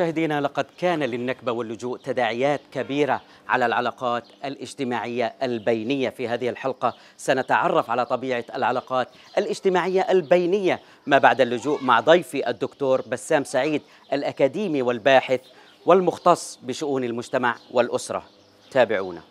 مشاهدينا لقد كان للنكبة واللجوء تداعيات كبيرة على العلاقات الاجتماعية البينية في هذه الحلقة. سنتعرف على طبيعة العلاقات الاجتماعية البينية ما بعد اللجوء مع ضيفي الدكتور بسام سعيد الأكاديمي والباحث والمختص بشؤون المجتمع والأسرة. تابعونا.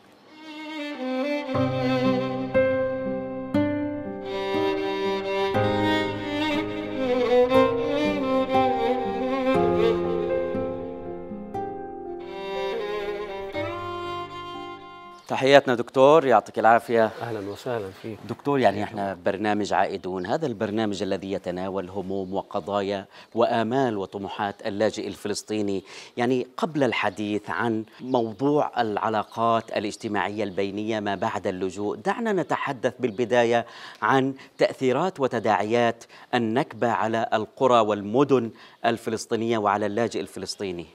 تحياتنا دكتور يعطيك العافية. أهلا وسهلا فيك. دكتور يعني إحنا برنامج عائدون. هذا البرنامج الذي يتناول هموم وقضايا وآمال وطموحات اللاجئ الفلسطيني. يعني قبل الحديث عن موضوع العلاقات الاجتماعية البينية ما بعد اللجوء دعنا نتحدث بالبداية عن تأثيرات وتداعيات النكبة على القرى والمدن الفلسطينية وعلى اللاجئ الفلسطيني.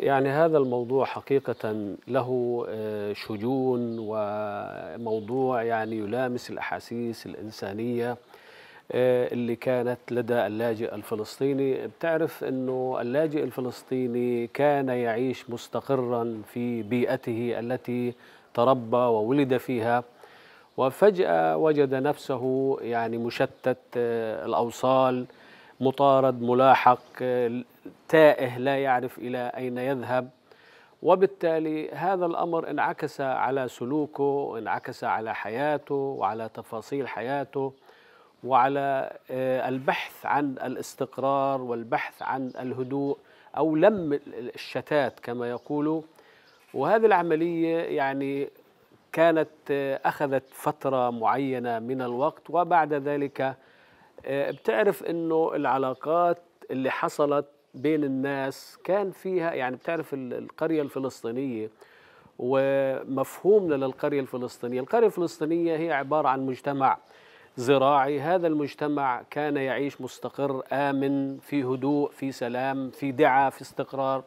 يعني هذا الموضوع حقيقة له آه، شجون وموضوع يعني يلامس الأحاسيس الإنسانية آه، اللي كانت لدى اللاجئ الفلسطيني. بتعرف أنه اللاجئ الفلسطيني كان يعيش مستقرا في بيئته التي تربى وولد فيها وفجأة وجد نفسه يعني مشتت الأوصال مطارد ملاحق تائه لا يعرف إلى أين يذهب. وبالتالي هذا الأمر انعكس على سلوكه انعكس على حياته وعلى تفاصيل حياته وعلى البحث عن الاستقرار والبحث عن الهدوء أو لم الشتات كما يقولوا. وهذه العملية يعني كانت أخذت فترة معينة من الوقت وبعد ذلك بتعرف إنه العلاقات اللي حصلت بين الناس كان فيها يعني بتعرف القرية الفلسطينية ومفهومنا للقرية الفلسطينية، القرية الفلسطينية هي عبارة عن مجتمع زراعي، هذا المجتمع كان يعيش مستقر آمن في هدوء، في سلام، في دعة، في استقرار.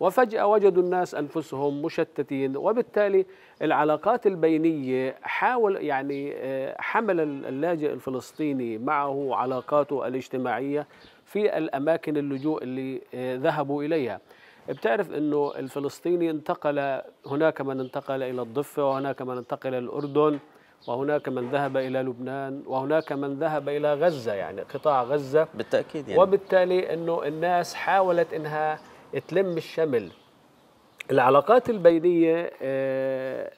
وفجأة وجدوا الناس أنفسهم مشتتين وبالتالي العلاقات البينية حاول يعني حمل اللاجئ الفلسطيني معه علاقاته الاجتماعية في الأماكن اللجوء اللي ذهبوا إليها بتعرف أنه الفلسطيني انتقل هناك من انتقل إلى الضفة وهناك من انتقل إلى الأردن وهناك من ذهب إلى لبنان وهناك من ذهب إلى غزة يعني قطاع غزة بالتأكيد يعني. وبالتالي أنه الناس حاولت أنها تلم الشمل. العلاقات البينية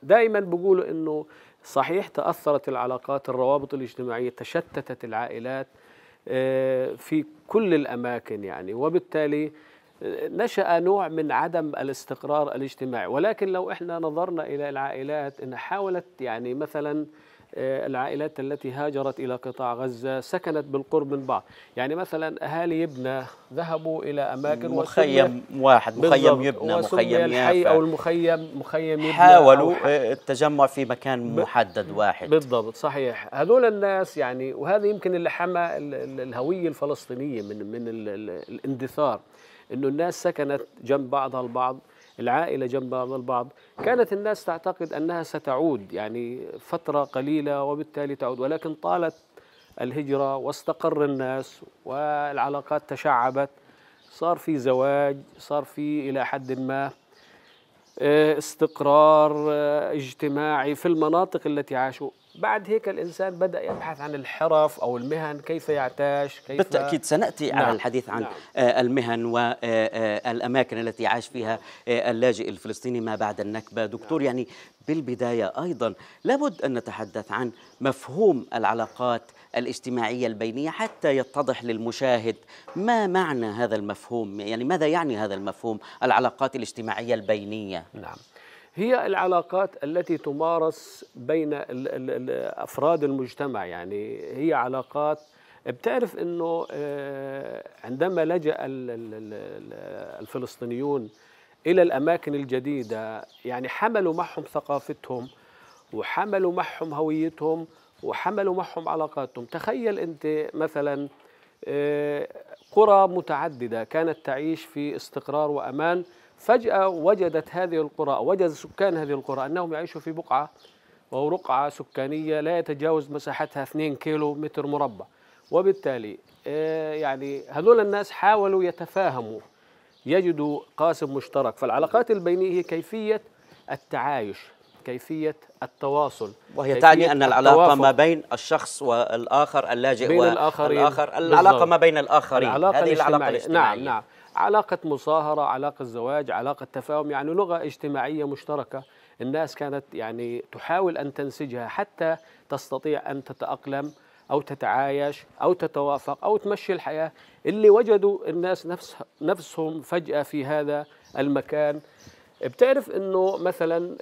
دائما بيقولوا أنه صحيح تأثرت العلاقات الروابط الاجتماعية تشتتت العائلات في كل الأماكن يعني. وبالتالي نشأ نوع من عدم الاستقرار الاجتماعي. ولكن لو إحنا نظرنا إلى العائلات أنها حاولت يعني مثلا العائلات التي هاجرت إلى قطاع غزة سكنت بالقرب من بعض. يعني مثلا أهالي يبنى ذهبوا إلى أماكن مخيم واحد مخيم يبنى مخيم الحي أو المخيم مخيم يبنى حاولوا التجمع في مكان محدد واحد. بالضبط صحيح. هذول الناس يعني وهذا يمكن اللي حمى الهوية الفلسطينية من من الاندثار إنه الناس سكنت جنب بعضها البعض العائلة جنب بعض البعض. كانت الناس تعتقد أنها ستعود يعني فترة قليلة وبالتالي تعود. ولكن طالت الهجرة واستقر الناس والعلاقات تشعبت. صار في زواج صار في إلى حد ما استقرار اجتماعي في المناطق التي عاشوا. بعد هيك الإنسان بدأ يبحث عن الحرف أو المهن كيف يعتاش كيف بالتأكيد سنأتي نعم. على الحديث عن نعم. المهن والاماكن التي عاش فيها اللاجئ الفلسطيني ما بعد النكبة دكتور نعم. يعني بالبداية أيضا لابد أن نتحدث عن مفهوم العلاقات الاجتماعية البينية حتى يتضح للمشاهد ما معنى هذا المفهوم يعني ماذا يعني هذا المفهوم العلاقات الاجتماعية البينية نعم هي العلاقات التي تمارس بين أفراد المجتمع. يعني هي علاقات بتعرف إنه عندما لجأ الفلسطينيون إلى الأماكن الجديدة يعني حملوا معهم ثقافتهم وحملوا معهم هويتهم وحملوا معهم علاقاتهم. تخيل أنت مثلا قرى متعددة كانت تعيش في استقرار وأمان فجأة وجدت هذه القرى وجد سكان هذه القرى أنهم يعيشوا في بقعة وهو رقعة سكانية لا يتجاوز مساحتها 2 كيلو متر مربع. وبالتالي يعني هذول الناس حاولوا يتفاهموا. يجدوا قاسم مشترك. فالعلاقات البينية هي كيفية التعايش كيفية التواصل وهي كيفية تعني أن العلاقة التوافق. ما بين الشخص والآخر اللاجئ بين. والآخر العلاقة. ما بين الآخرين. العلاقة هذه العلاقة الاجتماعية. نعم نعم. علاقة مصاهرة علاقة زواج علاقة تفاهم يعني لغة اجتماعية مشتركة. الناس كانت يعني تحاول أن تنسجها حتى تستطيع أن تتأقلم أو تتعايش أو تتوافق أو تمشي الحياة. اللي وجدوا الناس نفس نفسهم فجأة في هذا المكان. بتعرف أنه مثلا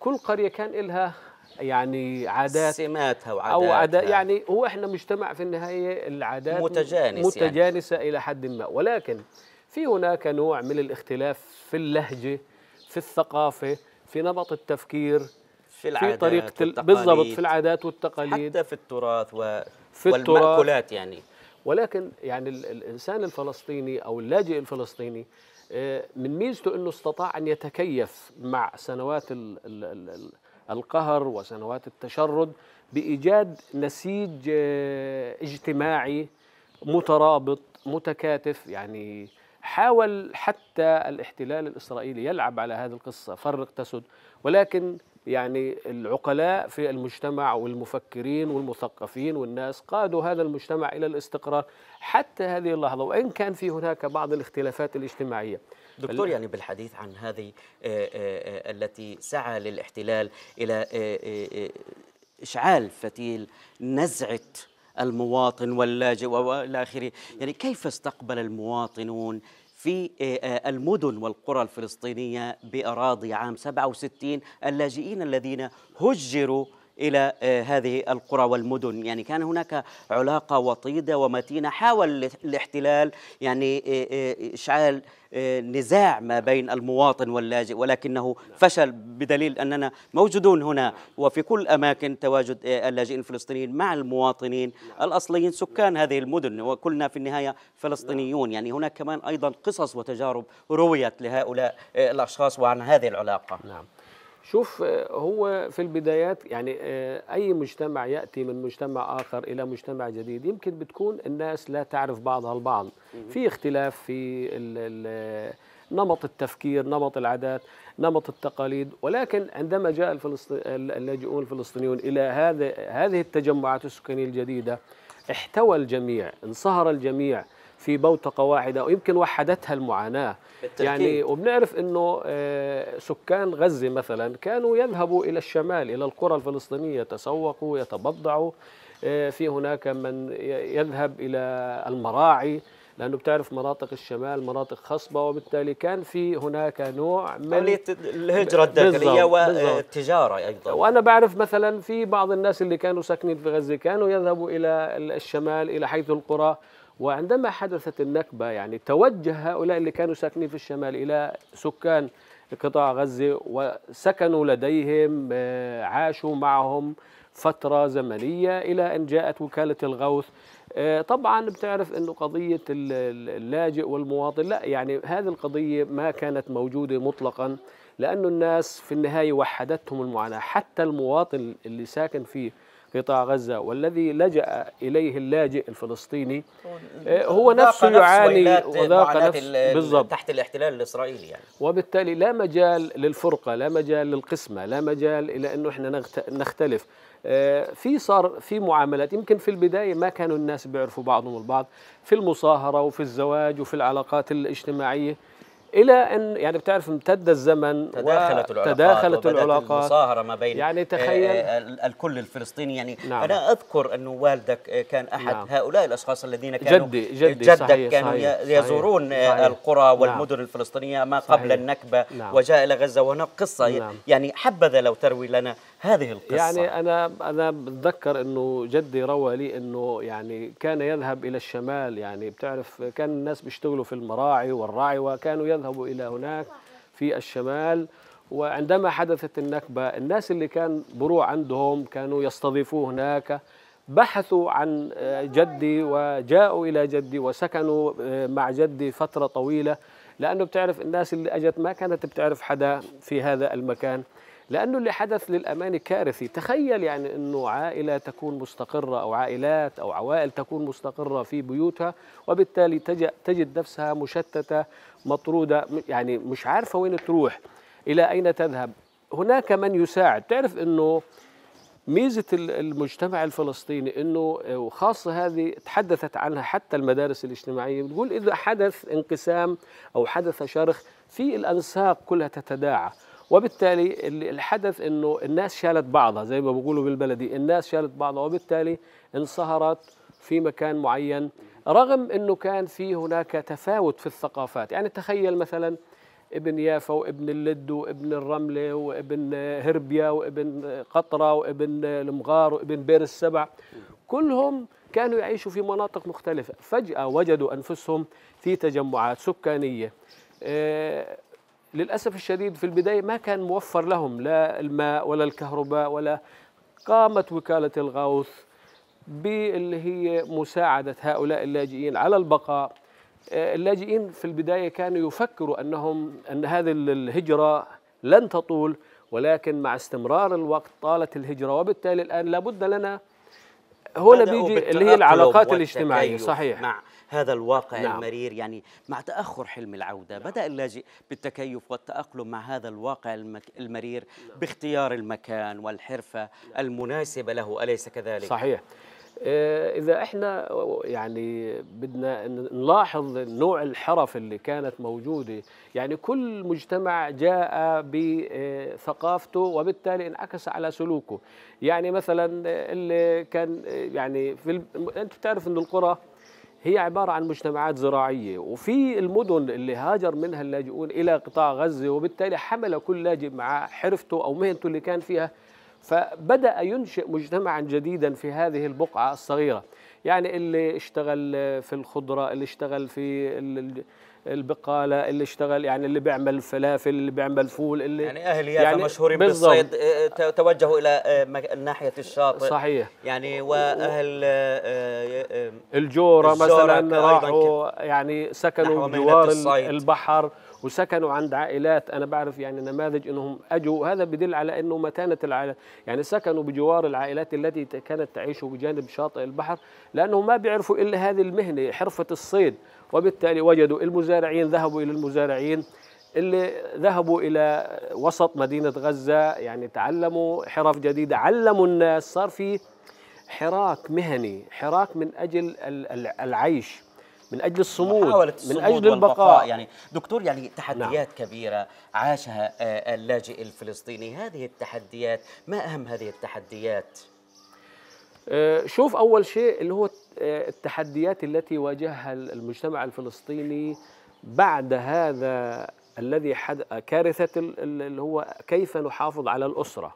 كل قرية كان لها يعني عادات سماتها وعاداتها. أو عادات يعني هو إحنا مجتمع في النهاية العادات متجانس يعني. متجانسة إلى حد ما. ولكن في هناك نوع من الاختلاف في اللهجة في الثقافة في نمط التفكير في في العادات طريقة ال- والتقاليد، بالضبط في العادات والتقاليد. حتى في التراث و... في. والمأكولات يعني. ولكن يعني ال- الإنسان الفلسطيني أو اللاجئ الفلسطيني آه، من ميزته إنه استطاع أن يتكيف مع سنوات ال ال ال ال القهر وسنوات التشرد بإيجاد نسيج آه، اجتماعي مترابط متكاتف. يعني حاول حتى الاحتلال الإسرائيلي يلعب على هذه القصة فرق تسد. ولكن يعني العقلاء في المجتمع والمفكرين والمثقفين والناس قادوا هذا المجتمع إلى الاستقرار حتى هذه اللحظة. وإن كان في هناك بعض الاختلافات الاجتماعية. دكتور يعني بالحديث عن هذه آه، آه، آه، التي سعى للاحتلال إلى إشعال فتيل نزعة المواطن واللاجئ والى اخره، يعني كيف استقبل المواطنون في آه، آه، المدن والقرى الفلسطينية بأراضي عام 67 اللاجئين الذين هجروا إلى آه، هذه القرى والمدن. يعني كان هناك علاقة وطيدة ومتينة. حاول الاحتلال يعني آه، آه، إشعال آه، نزاع ما بين المواطن واللاجئ ولكنه فشل بدليل أننا موجودون هنا. وفي كل أماكن تواجد اللاجئين الفلسطينيين مع المواطنين الأصليين سكان هذه المدن. وكلنا في النهاية فلسطينيون. يعني هناك كمان أيضا قصص وتجارب رويت لهؤلاء الأشخاص وعن هذه العلاقة. نعم. شوف آه، هو في البدايات يعني آه، أي مجتمع يأتي من مجتمع آخر إلى مجتمع جديد يمكن بتكون الناس لا تعرف بعضها البعض. في اختلاف في ال- ال- نمط التفكير نمط العادات نمط التقاليد. ولكن عندما جاء. اللاجئون الفلسطينيون إلى هذا هذه التجمعات السكانية الجديدة احتوى الجميع انصهر الجميع. في بوتقة واحدة ويمكن وحدتها المعاناة بالتأكيد. يعني وبنعرف إنه آه، سكان غزة مثلا كانوا يذهبوا إلى الشمال إلى القرى الفلسطينية يتسوقوا يتبضعوا آه، في هناك من يذهب إلى المراعي لأنه بتعرف مناطق الشمال مناطق خصبة وبالتالي كان في هناك نوع من عمليه الهجرة الداخلية. والتجاره أيضا وأنا بعرف مثلا في بعض الناس اللي كانوا ساكنين في غزة كانوا يذهبوا إلى الشمال إلى حيث القرى وعندما حدثت النكبة يعني توجه هؤلاء اللي كانوا ساكنين في الشمال إلى سكان قطاع غزة وسكنوا لديهم آه، عاشوا معهم فترة زمنية إلى أن جاءت وكالة الغوث. آه، طبعا بتعرف ال- ال- اللاجئ والمواطن لا يعني هذه القضية ما كانت موجودة مطلقا لأنه الناس في النهاية وحدتهم المعاناة. حتى المواطن اللي ساكن في قطاع غزة والذي لجأ إليه اللاجئ الفلسطيني. آه، هو نفسه يعاني وذاق نفس ال- ال- بالضبط. تحت الاحتلال الإسرائيلي يعني. وبالتالي لا مجال للفرقة لا مجال للقسمة لا مجال إلى أنه إحنا نختلف. آه، في صار في معاملات. يمكن في البداية ما كانوا الناس بيعرفوا بعضهم البعض. في المصاهرة وفي الزواج وفي العلاقات الاجتماعية. إلى أن يعني بتعرف امتد الزمن تداخلت العلاقات تداخلت العلاقات المصاهرة ما بين يعني آه، تخيل- آه، ال- الكل الفلسطيني يعني نعم. أنا أذكر أنه والدك كان أحد نعم. هؤلاء الأشخاص الذين كانوا جدي- جدي، جدك صحيح، كانوا صحيح، يزورون صحيح، آه، صحيح. القرى نعم. والمدن الفلسطينية ما قبل صحيح. النكبة نعم. وجاء إلى غزة وهناك قصة نعم. يعني حبذا لو تروي لنا هذه القصة. يعني أنا أنا بتذكر إنه جدي روى لي إنه يعني كان يذهب إلى الشمال يعني بتعرف كان الناس بيشتغلوا في المراعي والرعي وكانوا يذهبوا إلى هناك في الشمال. وعندما حدثت النكبة الناس اللي كان بروع عندهم كانوا يستضيفوه هناك بحثوا عن جدي وجاءوا إلى جدي وسكنوا مع جدي فترة طويلة لأنه بتعرف الناس اللي أجت ما كانت بتعرف حدا في هذا المكان. لأنه اللي حدث للأمانة كارثي. تخيل يعني أنه عائلة تكون مستقرة أو عائلات أو عوائل تكون مستقرة في بيوتها وبالتالي تجد نفسها مشتتة مطرودة يعني مش عارفة وين تروح إلى أين تذهب. هناك من يساعد. تعرف أنه ميزة المجتمع الفلسطيني أنه وخاصة هذه تحدثت عنها حتى المدارس الاجتماعية بتقول إذا حدث انقسام أو حدث شرخ في الأنساق كلها تتداعى. وبالتالي الحدث إنه الناس شالت بعضها زي ما بيقولوا بالبلدي الناس شالت بعضها وبالتالي انصهرت في مكان معين رغم إنه كان في هناك تفاوت في الثقافات. يعني تخيل مثلا ابن يافا وابن اللد وابن الرملة وابن هربيا وابن قطرة وابن المغار وابن بير السبع كلهم كانوا يعيشوا في مناطق مختلفة. فجأة وجدوا أنفسهم في تجمعات سكانية. آه، للأسف الشديد في البداية ما كان موفر لهم لا الماء ولا الكهرباء ولا قامت وكالة الغوث باللي هي مساعدة هؤلاء اللاجئين على البقاء. آه، اللاجئين في البداية كانوا يفكروا أنهم أن هذه الهجرة لن تطول ولكن مع استمرار الوقت طالت الهجرة وبالتالي الآن لابد لنا هنا بيجي اللي هي العلاقات الاجتماعية صحيح. مع هذا الواقع نعم. المرير يعني مع تأخر حلم العودة نعم. بدأ اللاجئ بالتكيف والتأقلم مع هذا الواقع المرير نعم. باختيار المكان والحرفة المناسبة له أليس كذلك؟ صحيح آه، إذا إحنا يعني بدنا نلاحظ نوع الحرف اللي كانت موجودة يعني كل مجتمع جاء بثقافته وبالتالي انعكس على سلوكه يعني مثلا اللي كان يعني في ال... أنت بتعرف أن القرى هي عبارة عن مجتمعات زراعية وفي المدن اللي هاجر منها اللاجئون إلى قطاع غزة وبالتالي حمل كل لاجئ مع حرفته أو مهنته اللي كان فيها فبدأ ينشئ مجتمعا جديدا في هذه البقعة الصغيرة. يعني اللي اشتغل في الخضرة اللي اشتغل في البقاله اللي اشتغل يعني اللي بيعمل فلافل اللي بيعمل فول اللي يعني أهل يافا يعني مشهورين بالصيد آه، آه، توجهوا إلى آه، ناحية الشاطئ. صحيح. يعني وأهل الجورة مثلا راحوا يعني سكنوا بجوار البحر وسكنوا عند عائلات. أنا بعرف يعني نماذج إنهم أجوا هذا بدل على إنه متانة العائلات. يعني سكنوا بجوار العائلات التي كانت تعيش بجانب شاطئ البحر لأنه ما بيعرفوا إلا هذه المهنة حرفة الصيد. وبالتالي وجدوا المزارعين ذهبوا إلى المزارعين اللي ذهبوا إلى وسط مدينة غزة يعني تعلموا حرف جديدة علموا الناس صار في حراك مهني حراك من أجل العيش من أجل الصمود من أجل البقاء. يعني دكتور يعني تحديات نعم. كبيرة عاشها آه، اللاجئ الفلسطيني هذه التحديات ما أهم هذه التحديات؟ آه، شوف أول شيء اللي هو التحديات التي واجهها المجتمع الفلسطيني بعد هذا الذي حد كارثة اللي هو كيف نحافظ على الأسرة.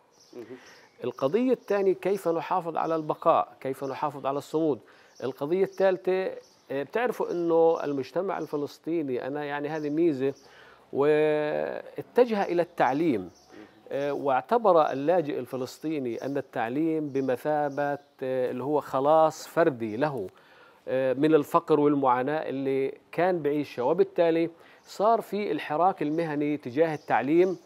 القضية الثانية كيف نحافظ على البقاء كيف نحافظ على الصمود. القضية الثالثة آه، بتعرفوا إنه المجتمع الفلسطيني أنا يعني هذه ميزة واتجه إلى التعليم. واعتبر اللاجئ الفلسطيني أن التعليم بمثابة آه، اللي هو خلاص فردي له من الفقر والمعاناة اللي كان بعيشها. وبالتالي صار في الحراك المهني تجاه التعليم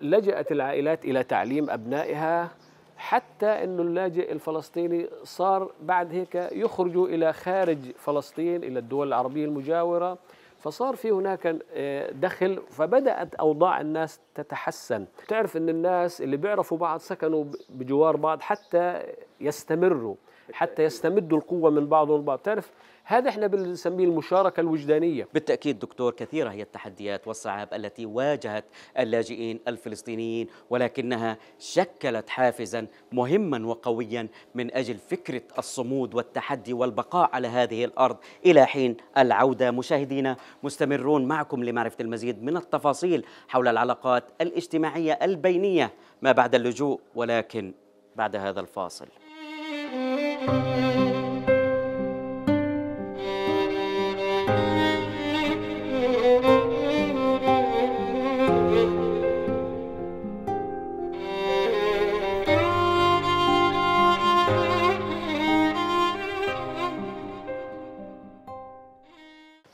لجأت العائلات إلى تعليم أبنائها حتى إنه اللاجئ الفلسطيني صار بعد هيك يخرجوا إلى خارج فلسطين إلى الدول العربية المجاورة. فصار في هناك آه، دخل فبدأت أوضاع الناس تتحسن. تعرف إن الناس اللي بيعرفوا بعض سكنوا بجوار بعض حتى يستمروا. حتى يستمدوا القوة من بعضهم البعض تعرف هذا إحنا بنسميه المشاركة الوجدانية. بالتأكيد دكتور كثيرة هي التحديات والصعاب التي واجهت اللاجئين الفلسطينيين ولكنها شكلت حافزا مهما وقويا من أجل فكرة الصمود والتحدي والبقاء على هذه الأرض. إلى حين العودة مشاهدينا مستمرون معكم لمعرفة المزيد من التفاصيل حول العلاقات الاجتماعية البينية ما بعد اللجوء ولكن بعد هذا الفاصل.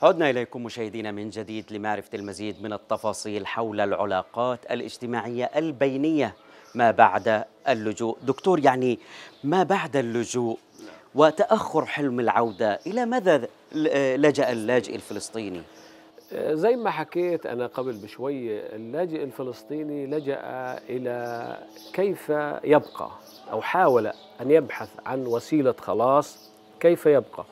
عدنا إليكم مشاهدينا من جديد لمعرفة المزيد من التفاصيل حول العلاقات الاجتماعية البينية. ما بعد اللجوء دكتور يعني ما بعد اللجوء وتأخر حلم العودة إلى ماذا لجأ اللاجئ الفلسطيني؟ زي ما حكيت أنا قبل بشوي اللاجئ الفلسطيني لجأ إلى كيف يبقى أو حاول أن يبحث عن وسيلة خلاص كيف يبقى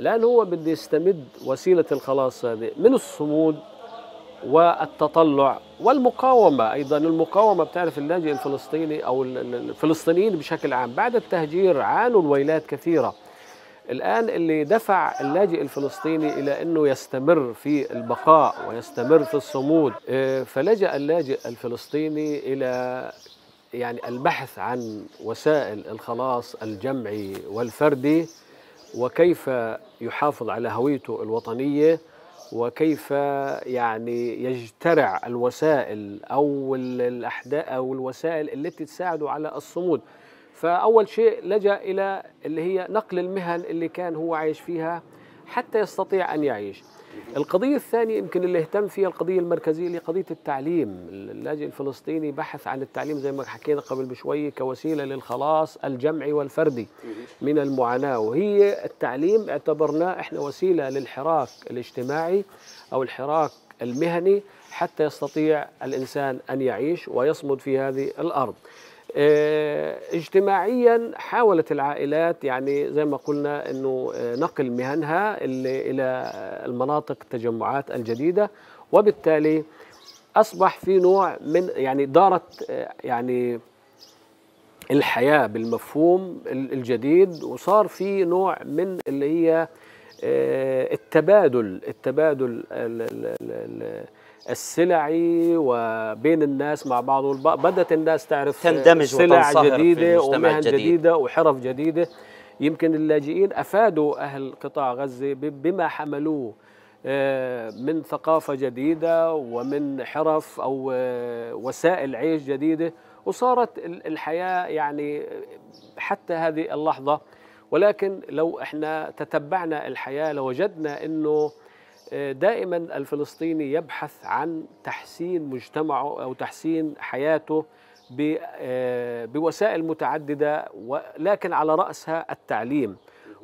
الآن هو بده يستمد وسيلة الخلاص هذه من الصمود والتطلع والمقاومة. أيضا المقاومة بتعرف اللاجئ الفلسطيني أو الفلسطينيين بشكل عام بعد التهجير عانوا الويلات كثيرة. الآن اللي دفع اللاجئ الفلسطيني إلى أنه يستمر في البقاء ويستمر في الصمود آه، فلجأ اللاجئ الفلسطيني إلى يعني البحث عن وسائل الخلاص الجمعي والفردي وكيف يحافظ على هويته الوطنية وكيف يعني يجترع الوسائل أو الأحداث أو الوسائل التي تساعده على الصمود. فأول شيء لجأ إلى اللي هي نقل المهن اللي كان هو عايش فيها حتى يستطيع أن يعيش. القضية الثانية يمكن اللي اهتم فيها القضية المركزية اللي قضية التعليم. اللاجئ الفلسطيني بحث عن التعليم زي ما حكينا قبل بشوي كوسيلة للخلاص الجمعي والفردي من المعاناة. وهي التعليم اعتبرناه إحنا وسيلة للحراك الاجتماعي أو الحراك المهني حتى يستطيع الإنسان أن يعيش ويصمد في هذه الأرض. اجتماعيا حاولت العائلات يعني زي ما قلنا إنه آه، نقل مهنها إلى المناطق التجمعات الجديدة وبالتالي أصبح في نوع من يعني دارت آه، يعني الحياة بالمفهوم الجديد وصار في نوع من اللي هي التبادل التبادل السلعي وبين الناس مع بعض بدأت الناس تعرف تندمج سلع جديدة ومهن جديدة وحرف جديدة. يمكن اللاجئين أفادوا أهل قطاع غزة بما حملوه آه، من ثقافة جديدة ومن حرف أو آه، وسائل عيش جديدة. وصارت الحياة يعني حتى هذه اللحظة. ولكن لو إحنا تتبعنا الحياة لوجدنا أنه دائما الفلسطيني يبحث عن تحسين مجتمعه أو تحسين حياته آه، بوسائل متعددة ولكن على رأسها التعليم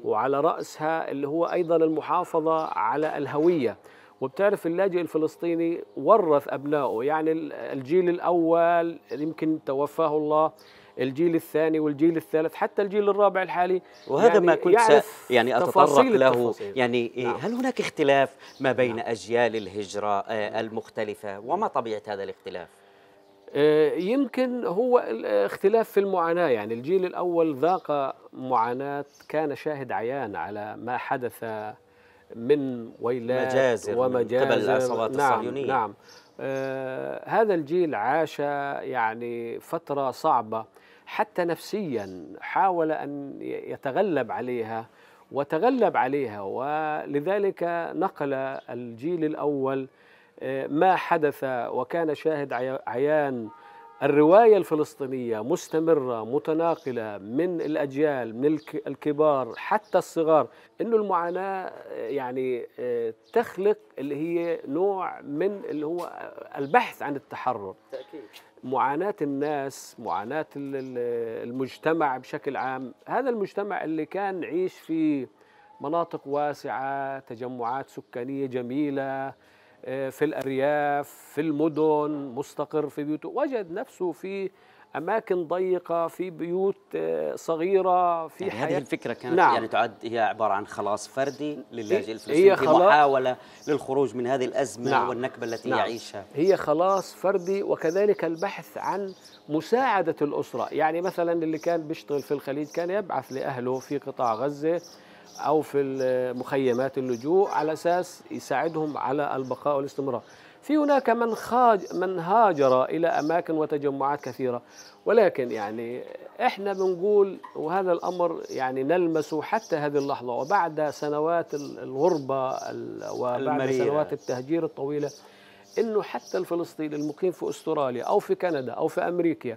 وعلى رأسها اللي هو أيضا المحافظة على الهوية. وبتعرف اللاجئ الفلسطيني ورث أبنائه يعني الجيل الأول يمكن توفاه الله الجيل الثاني والجيل الثالث حتى الجيل الرابع الحالي وهذا يعني ما كنت يعني أتطرق له. التفاصيل. يعني نعم. هل هناك اختلاف ما بين نعم. أجيال الهجرة آه، المختلفة؟ وما طبيعة هذا الاختلاف؟ آه، يمكن هو الاختلاف في المعاناة. يعني الجيل الأول ذاق معاناة كان شاهد عيان على ما حدث من ويلات مجازر ومجازر قبل العصابات نعم الصهيونية. نعم. آه هذا الجيل عاش يعني فترة صعبة. حتى نفسيا حاول أن يتغلب عليها وتغلب عليها ولذلك نقل الجيل الأول آه، ما حدث وكان شاهد عيان. الرواية الفلسطينية مستمرة متناقلة من الأجيال من الكبار حتى الصغار إنه المعاناة يعني آه، تخلق اللي هي نوع من اللي هو البحث عن التحرر. تأكيد. معاناة الناس معاناة المجتمع بشكل عام. هذا المجتمع اللي كان يعيش في مناطق واسعة تجمعات سكانية جميلة آه، في الأرياف في المدن مستقر في بيوته وجد نفسه في أماكن ضيقة في بيوت آه، صغيرة في يعني حياة هذه الفكرة كانت نعم. يعني تعد هي عبارة عن خلاص فردي للاجئ الفلسطيني في محاولة للخروج من هذه الأزمة نعم. والنكبة التي نعم. يعيشها هي خلاص فردي وكذلك البحث عن مساعدة الأسرة يعني مثلا اللي كان بيشتغل في الخليج كان يبعث لأهله في قطاع غزة أو في مخيمات اللجوء على أساس يساعدهم على البقاء والاستمرار في هناك من خاج من هاجر إلى أماكن وتجمعات كثيرة. ولكن يعني إحنا بنقول وهذا الأمر يعني نلمسه حتى هذه اللحظة. وبعد سنوات الغربة وبعد المريرة. سنوات التهجير الطويلة إنه حتى الفلسطيني المقيم في أستراليا أو في كندا أو في أمريكا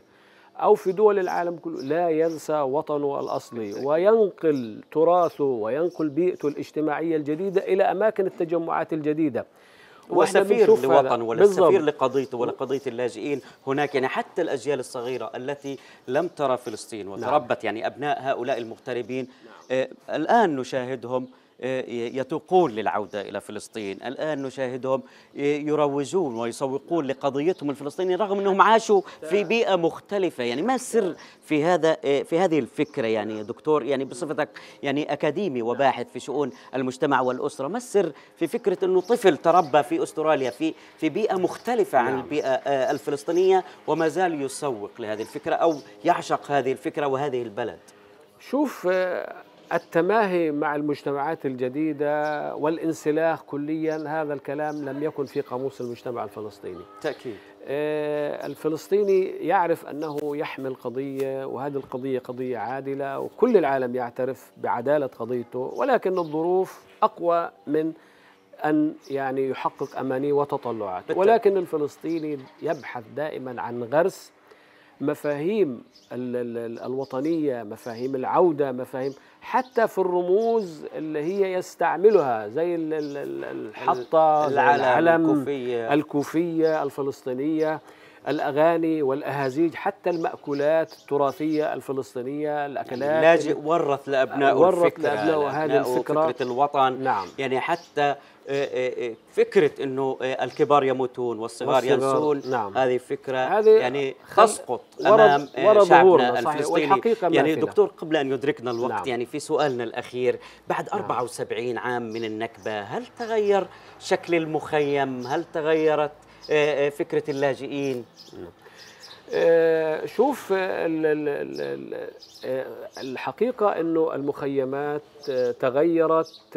أو في دول العالم كله لا ينسى وطنه الأصلي وينقل تراثه وينقل بيئته الاجتماعية الجديدة إلى أماكن التجمعات الجديدة. وسفير. لوطنه ولا بالضبط. سفير لقضيته ولا قضية اللاجئين هناك يعني حتى الأجيال الصغيرة التي لم ترى فلسطين وتربت يعني أبناء هؤلاء المغتربين آه الآن نشاهدهم يتوقون للعودة إلى فلسطين. الآن نشاهدهم يروجون ويسوقون لقضيتهم الفلسطينية رغم أنهم عاشوا في بيئة مختلفة. يعني ما السر في هذا في هذه الفكرة يعني دكتور؟ يعني بصفتك يعني أكاديمي وباحث في شؤون المجتمع والأسرة. ما السر في فكرة أنه طفل تربى في أستراليا في في بيئة مختلفة عن نعم. البيئة آه، الفلسطينية وما زال يسوق لهذه الفكرة أو يعشق هذه الفكرة وهذه البلد؟ شوف آه، التماهي مع المجتمعات الجديدة والانسلاخ كليا هذا الكلام لم يكن في قاموس المجتمع الفلسطيني. تأكيد. آه، الفلسطيني يعرف أنه يحمل قضية وهذه القضية قضية عادلة وكل العالم يعترف بعدالة قضيته ولكن الظروف أقوى من أن يعني يحقق أمانيه وتطلعات. ولكن الفلسطيني يبحث دائما عن غرس مفاهيم ال- ال- ال- الوطنية مفاهيم العودة مفاهيم حتى في الرموز اللي هي يستعملها زي ال- ال- ال- الحطة العلم الكوفية. الكوفية الفلسطينية. الأغاني والأهازيج حتى المأكولات التراثية الفلسطينية الأكلات اللاجئ ورث لأبنائه ورث الفكرة لأبنائه هذه الفكرة. فكرة الوطن نعم يعني حتى آه، آه، آه، فكرة أنه آه، الكبار يموتون والصغار والصغار، ينسون نعم. هذه فكرة هذه يعني تسقط أمام آه، ورا شعبنا. الفلسطيني يعني. دكتور قبل أن يدركنا الوقت نعم. يعني في سؤالنا الأخير بعد 74 عام من النكبة هل تغير شكل المخيم هل تغيرت آه، آه، فكرة اللاجئين. آه، شوف ال- ال- ال- ال- الحقيقة أنه المخيمات تغيرت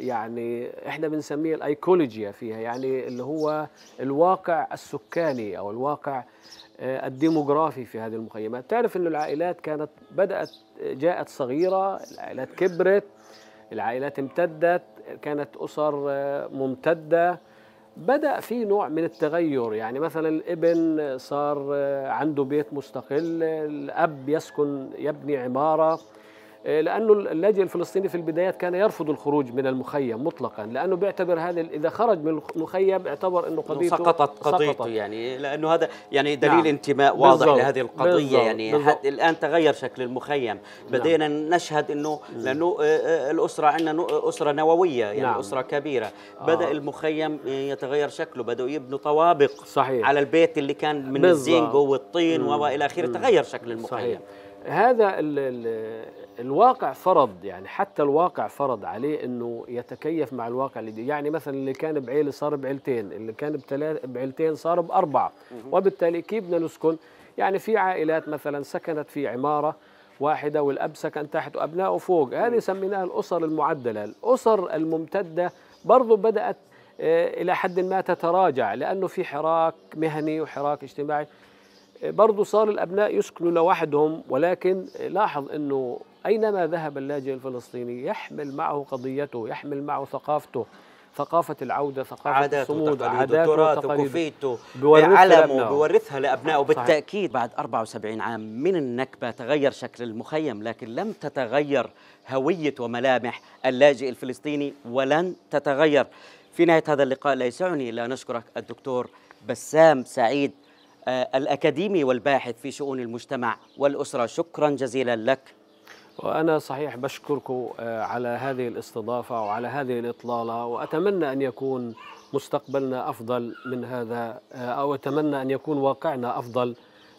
يعني إحنا بنسميه الأيكولوجيا فيها يعني اللي هو الواقع السكاني أو الواقع الديموغرافي في هذه المخيمات. تعرف أن العائلات كانت بدأت جاءت صغيرة العائلات كبرت العائلات امتدت كانت أسر ممتدة. بدأ في نوع من التغير. يعني مثلا الإبن صار آه، عنده بيت مستقل الأب يسكن يبني عمارة. آه، لأنه اللاجئ الفلسطيني في البدايات كان يرفض الخروج من المخيم مطلقا لأنه بيعتبر هذا إذا خرج من المخيم اعتبر إنه قضيته سقطت قضيته سقطت. يعني لأنه هذا يعني دليل نعم. انتماء واضح بالضبط. لهذه القضية بالضبط. يعني بالضبط. حتى الآن تغير شكل المخيم بدينا نشهد إنه لأنه آه، آه، الأسرة عندنا أسرة نووية يعني نعم. أسرة كبيرة آه. بدأ المخيم يتغير شكله بدأوا يبنوا طوابق صحيح على البيت اللي كان من بالضبط. الزنجو والطين. والى آخره. تغير شكل المخيم صحيح هذا ال ال الواقع فرض يعني حتى الواقع فرض عليه إنه يتكيف مع الواقع اللي يعني مثلا اللي كان بعيله صار بعيلتين اللي كان بثلاث بعيلتين صار بأربعة. وبالتالي كيف بدنا نسكن؟ يعني في عائلات مثلا سكنت في عمارة واحدة والأب سكن تحت وأبنائه فوق. هذه سميناها الأسر المعدلة. الأسر الممتدة برضو بدأت آه، إلى حد ما تتراجع لأنه في حراك مهني وحراك اجتماعي. برضو صار الأبناء يسكنوا لوحدهم ولكن لاحظ أنه أينما ذهب اللاجئ الفلسطيني يحمل معه قضيته يحمل معه ثقافته ثقافة العودة ثقافة عاداته الصمود عاداته وتقاليده كوفيته بيورثها علمه لأبنائه. بيورثها لأبنائه صحيح. بالتأكيد بعد 74 عام من النكبة تغير شكل المخيم لكن لم تتغير هوية وملامح اللاجئ الفلسطيني ولن تتغير في نهاية هذا اللقاء لا يسعني إلا أن أشكرك الدكتور بسام سعيد آه، الأكاديمي والباحث في شؤون المجتمع والأسرة. شكرا جزيلا لك. وأنا صحيح بشكركم آه، على هذه الاستضافة وعلى هذه الإطلالة وأتمنى أن يكون مستقبلنا أفضل من هذا آه، أو أتمنى أن يكون واقعنا أفضل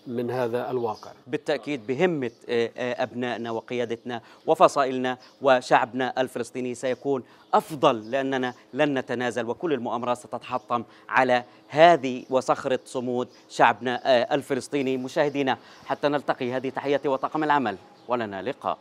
من هذا الواقع. بالتأكيد بهمة آه، آه، أبنائنا وقيادتنا وفصائلنا وشعبنا الفلسطيني سيكون أفضل لأننا لن نتنازل وكل المؤامرات ستتحطم على هذه وصخرة صمود شعبنا آه، الفلسطيني. مشاهدينا حتى نلتقي. هذه تحياتي وطاقم العمل. ولنا لقاء.